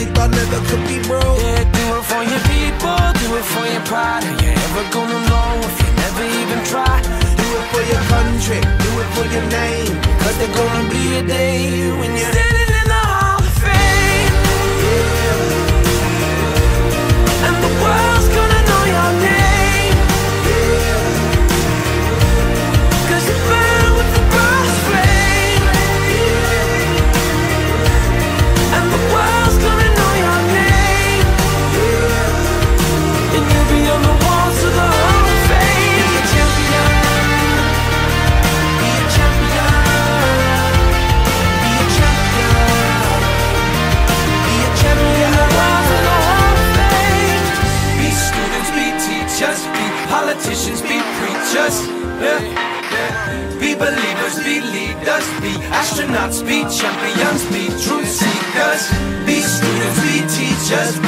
they thought never could be broke. Yeah, do it for your people, do it for your pride. Are you ever gonna know if you never even try? Do it for your country, do it for your name. Cause there's gonna be a day when you're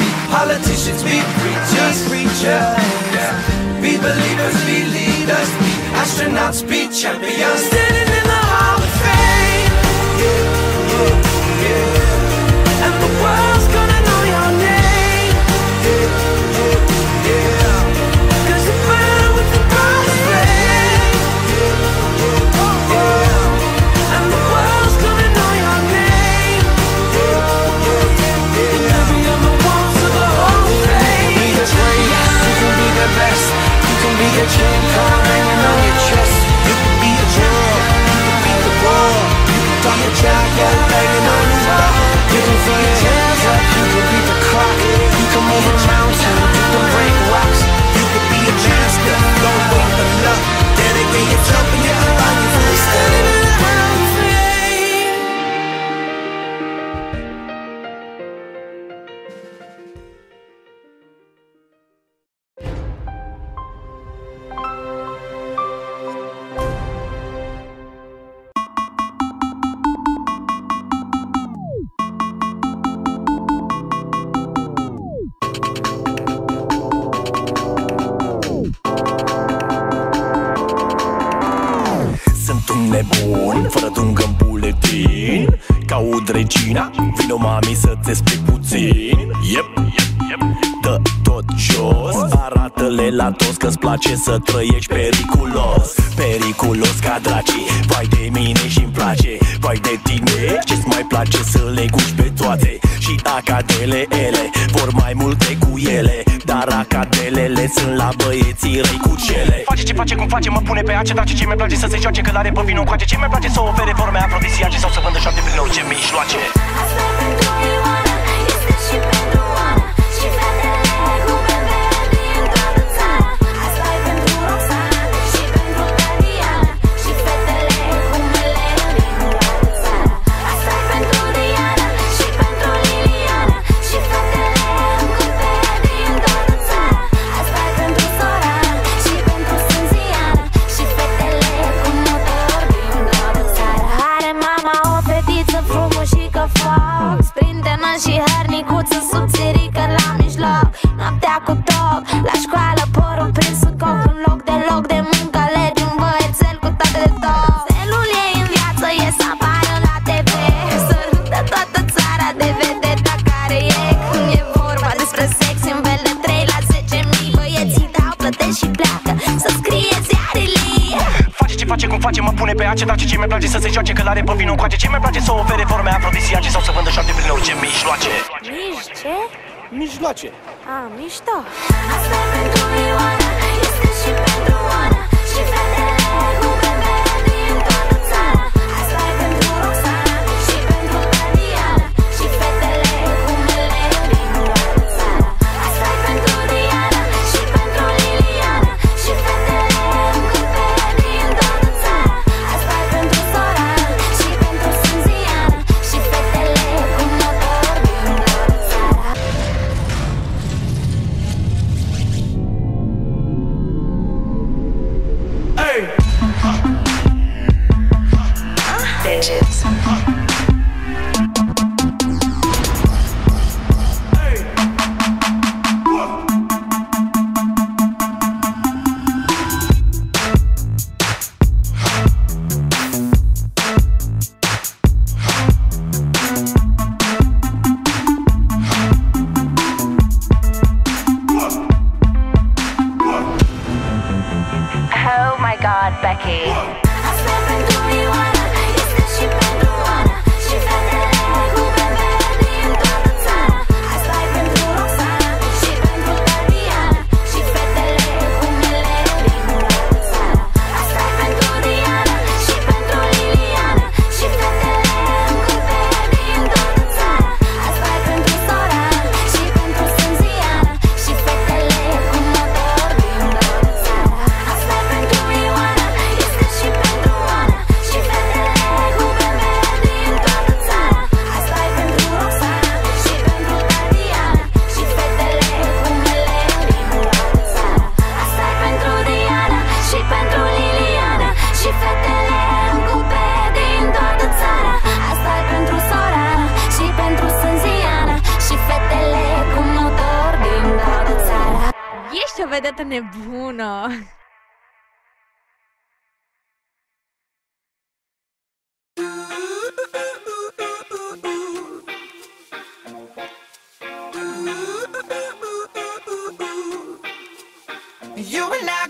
be politicians, be preachers, preachers. Be believers, be leaders, be astronauts, be champions. Nebun, fără dungă în buletin. Caud regina, vino mami să-ți explic puțin. Yep, yep, yep. Dă tot jos Arată-le la toți că-ți place să trăiești periculos. Periculos ca dracii Vai de mine și-mi place. Vai de tine Ce-ți mai place să le guși pe toate Și acadele ele. Vor mai multe cu ele Dar acadelele sunt la băieții răi cu cele. Face ce face, cum face, mă pune pe ace Dace ce mi place să se joace, că l-are pe vinul coace. Ce mi place să ofere forme afrodisiace Sau să vândă șapte prin orice mijloace. Asta e pentru pune pe ace, dar ce mi place să se joace Că l-are pe vinul coace. Ce mi place să ofere forme afrodisiace Sau să vândă șoapte prin orice mijloace? Mici ce? Mijloace. A, mișto. Asta pentru este și pentru You and I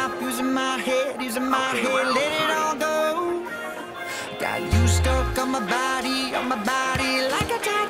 stop using my head, using my head, let it all go. Got you stuck on my body, on my body, like a tattoo.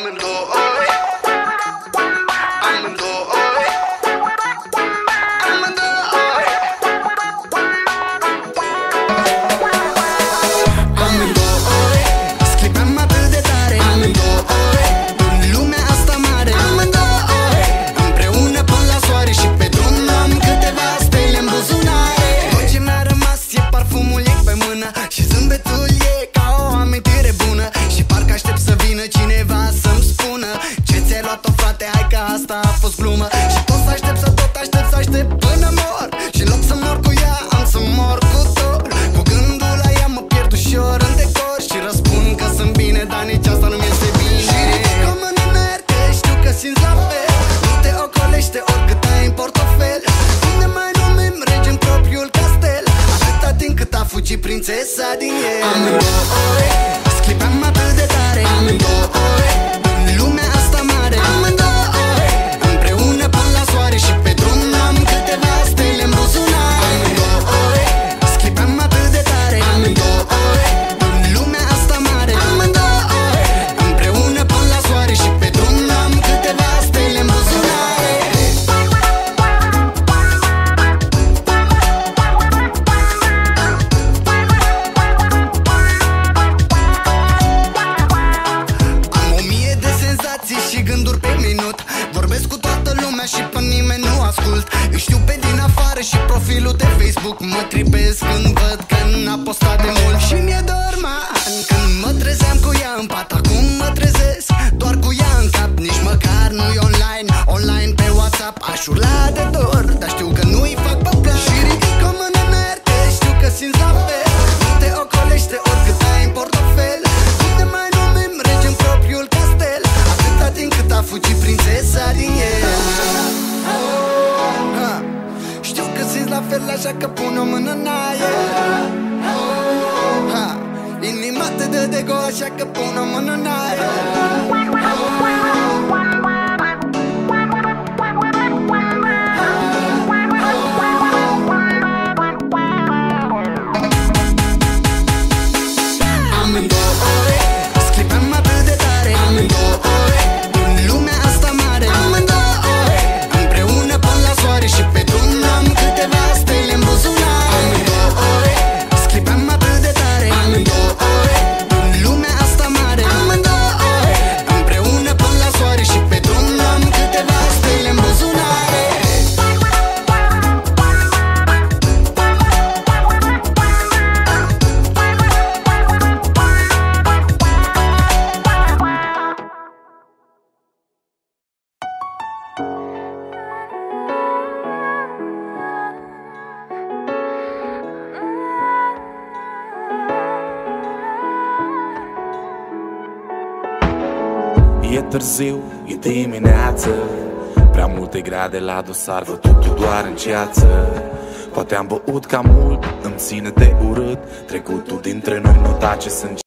I'm in love. processa dinheiro. É. pe Facebook Mă tripez când văd că n-a postat de mult. Și mi-a I feel like Shakapuno Mananaya. Ha, in mi mate de dego a Shakapuno Mananaya. târziu, e dimineață. Prea multe grade la dosar, vă totul doar în ceață. Poate am băut cam mult, îmi ține de urât. Trecutul dintre noi nu tace, sunt